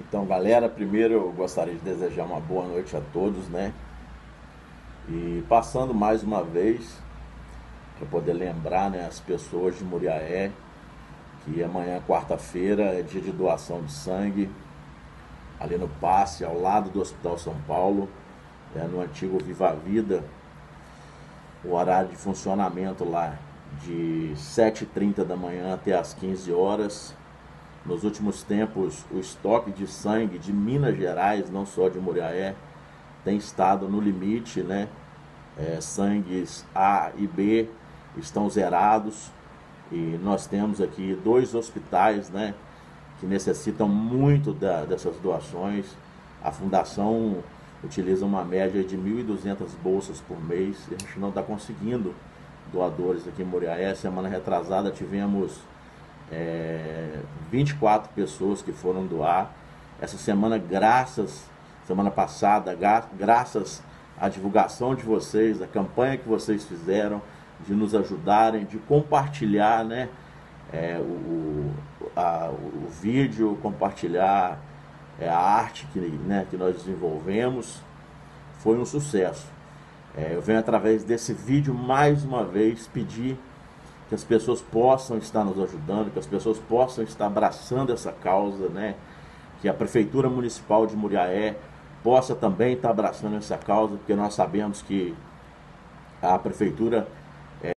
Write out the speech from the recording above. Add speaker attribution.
Speaker 1: Então, galera, primeiro eu gostaria de desejar uma boa noite a todos, né? E passando mais uma vez, para poder lembrar né, as pessoas de Muriaé, que amanhã, quarta-feira, é dia de doação de sangue, ali no Passe, ao lado do Hospital São Paulo, é, no antigo Viva Vida, o horário de funcionamento lá de 7h30 da manhã até as 15 horas nos últimos tempos, o estoque de sangue de Minas Gerais, não só de Muriaé, tem estado no limite, né? É, sangues A e B estão zerados e nós temos aqui dois hospitais, né? Que necessitam muito da, dessas doações. A fundação utiliza uma média de 1.200 bolsas por mês e a gente não está conseguindo doadores aqui em Muriaé. Semana retrasada tivemos é, 24 pessoas que foram doar. Essa semana, graças, semana passada, graças à divulgação de vocês, a campanha que vocês fizeram, de nos ajudarem, de compartilhar né, é, o, a, o vídeo, compartilhar é, a arte que, né, que nós desenvolvemos, foi um sucesso. É, eu venho através desse vídeo mais uma vez pedir que as pessoas possam estar nos ajudando, que as pessoas possam estar abraçando essa causa, né? Que a Prefeitura Municipal de Muriaé possa também estar abraçando essa causa, porque nós sabemos que a Prefeitura